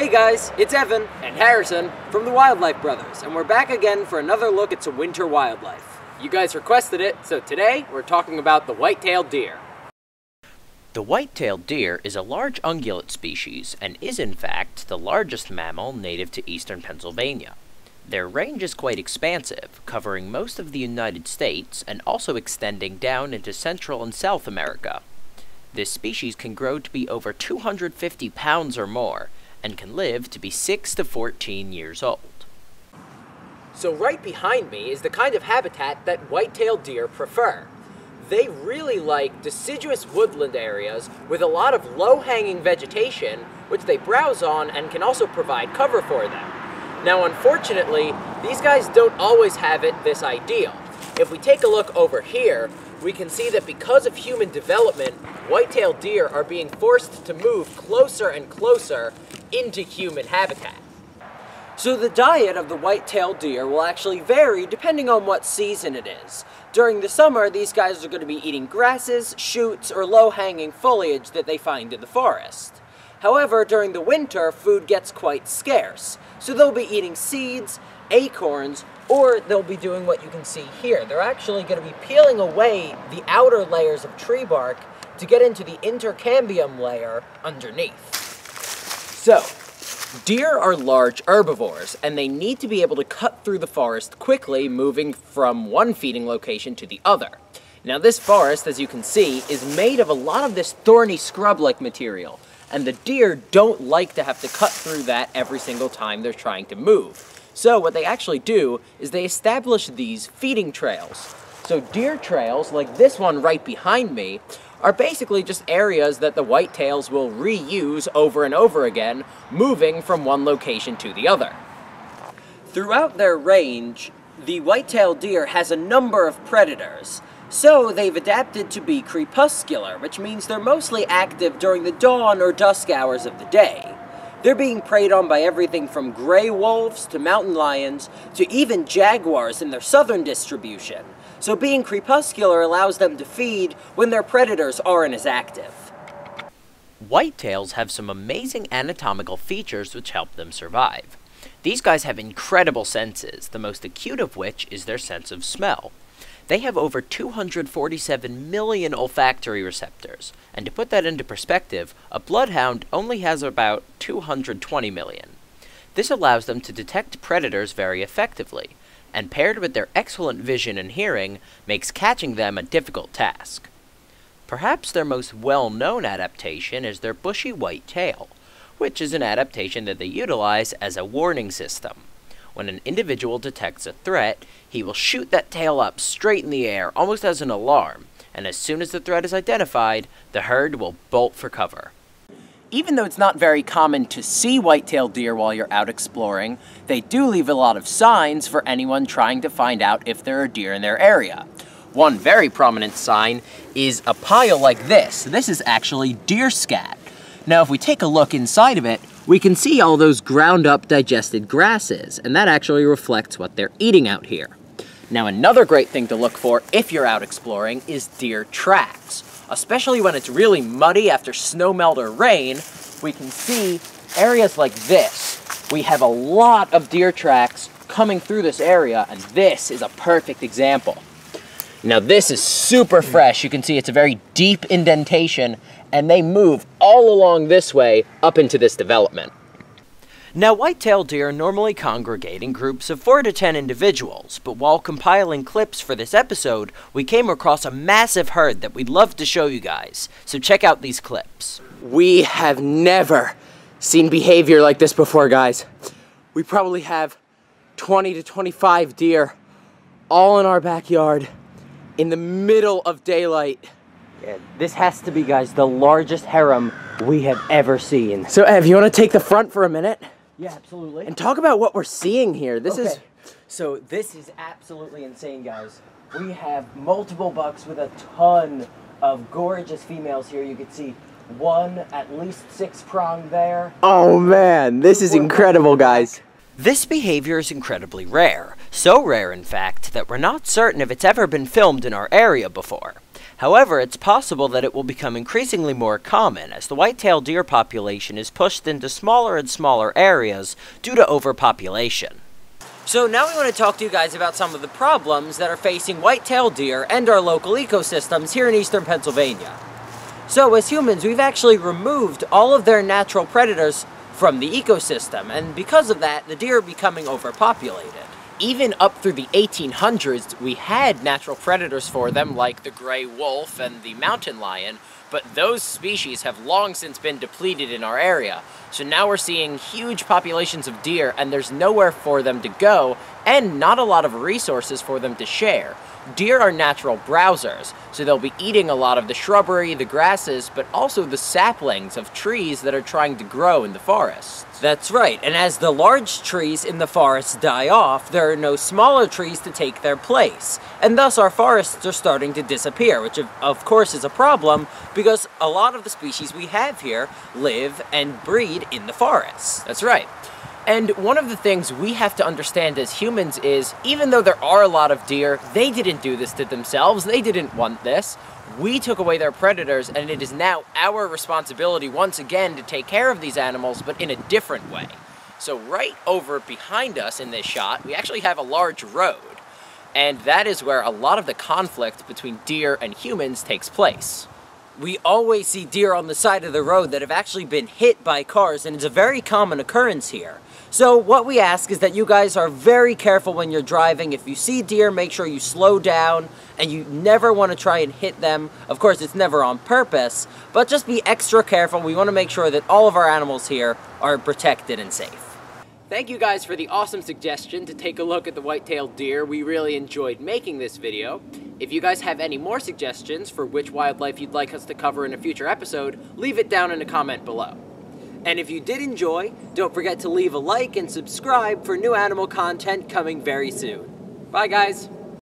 Hey guys, it's Evan and Harrison from the Wildlife Brothers, and we're back again for another look at some winter wildlife. You guys requested it, so today we're talking about the white-tailed deer. The white-tailed deer is a large ungulate species and is in fact the largest mammal native to eastern Pennsylvania. Their range is quite expansive, covering most of the United States and also extending down into Central and South America. This species can grow to be over 250 pounds or more, and can live to be 6 to 14 years old. So right behind me is the kind of habitat that white-tailed deer prefer. They really like deciduous woodland areas with a lot of low-hanging vegetation, which they browse on and can also provide cover for them. Now, unfortunately, these guys don't always have it this ideal. If we take a look over here, we can see that because of human development, white-tailed deer are being forced to move closer and closer into human habitat. So the diet of the white-tailed deer will actually vary depending on what season it is. During the summer, these guys are going to be eating grasses, shoots, or low-hanging foliage that they find in the forest. However, during the winter, food gets quite scarce, so they'll be eating seeds, acorns, or they'll be doing what you can see here. They're actually going to be peeling away the outer layers of tree bark to get into the inner cambium layer underneath. So, deer are large herbivores, and they need to be able to cut through the forest quickly, moving from one feeding location to the other. Now this forest, as you can see, is made of a lot of this thorny scrub-like material, and the deer don't like to have to cut through that every single time they're trying to move. So what they actually do is they establish these feeding trails. So deer trails, like this one right behind me, are basically just areas that the whitetails will reuse over and over again, moving from one location to the other. Throughout their range, the white-tailed deer has a number of predators, so they've adapted to be crepuscular, which means they're mostly active during the dawn or dusk hours of the day. They're being preyed on by everything from gray wolves to mountain lions to even jaguars in their southern distribution, so being crepuscular allows them to feed when their predators aren't as active. Whitetails have some amazing anatomical features which help them survive. These guys have incredible senses, the most acute of which is their sense of smell. They have over 247 million olfactory receptors, and to put that into perspective, a bloodhound only has about 220 million. This allows them to detect predators very effectively, and paired with their excellent vision and hearing, makes catching them a difficult task. Perhaps their most well-known adaptation is their bushy white tail, which is an adaptation that they utilize as a warning system. When an individual detects a threat, he will shoot that tail up straight in the air, almost as an alarm, and as soon as the threat is identified, the herd will bolt for cover. Even though it's not very common to see white-tailed deer while you're out exploring, they do leave a lot of signs for anyone trying to find out if there are deer in their area. One very prominent sign is a pile like this. This is actually deer scat. Now, if we take a look inside of it, we can see all those ground up digested grasses, and that actually reflects what they're eating out here. Now, another great thing to look for if you're out exploring is deer tracks especially when it's really muddy after snow melt or rain, we can see areas like this. We have a lot of deer tracks coming through this area, and this is a perfect example. Now this is super fresh. You can see it's a very deep indentation, and they move all along this way up into this development. Now, white-tailed deer normally congregate in groups of 4 to 10 individuals, but while compiling clips for this episode, we came across a massive herd that we'd love to show you guys, so check out these clips. We have never seen behavior like this before, guys. We probably have 20 to 25 deer all in our backyard in the middle of daylight. Yeah, this has to be, guys, the largest harem we have ever seen. So, Ev, you want to take the front for a minute? Yeah, absolutely. And talk about what we're seeing here. This okay. is so this is absolutely insane, guys. We have multiple bucks with a ton of gorgeous females here. You can see one at least six prong there. Oh man, this is incredible, guys. This behavior is incredibly rare. So rare, in fact, that we're not certain if it's ever been filmed in our area before. However, it's possible that it will become increasingly more common as the white-tailed deer population is pushed into smaller and smaller areas due to overpopulation. So now we want to talk to you guys about some of the problems that are facing white-tailed deer and our local ecosystems here in eastern Pennsylvania. So as humans, we've actually removed all of their natural predators from the ecosystem, and because of that, the deer are becoming overpopulated. Even up through the 1800s, we had natural predators for them like the gray wolf and the mountain lion, but those species have long since been depleted in our area. So now we're seeing huge populations of deer and there's nowhere for them to go and not a lot of resources for them to share. Deer are natural browsers, so they'll be eating a lot of the shrubbery, the grasses, but also the saplings of trees that are trying to grow in the forest. That's right, and as the large trees in the forest die off, there are no smaller trees to take their place, and thus our forests are starting to disappear, which of course is a problem because a lot of the species we have here live and breed in the forests. That's right. And one of the things we have to understand as humans is, even though there are a lot of deer, they didn't do this to themselves, they didn't want this. We took away their predators, and it is now our responsibility once again to take care of these animals, but in a different way. So right over behind us in this shot, we actually have a large road. And that is where a lot of the conflict between deer and humans takes place we always see deer on the side of the road that have actually been hit by cars, and it's a very common occurrence here. So what we ask is that you guys are very careful when you're driving. If you see deer, make sure you slow down, and you never want to try and hit them. Of course, it's never on purpose, but just be extra careful. We want to make sure that all of our animals here are protected and safe. Thank you guys for the awesome suggestion to take a look at the white-tailed deer. We really enjoyed making this video. If you guys have any more suggestions for which wildlife you'd like us to cover in a future episode, leave it down in a comment below. And if you did enjoy, don't forget to leave a like and subscribe for new animal content coming very soon. Bye guys!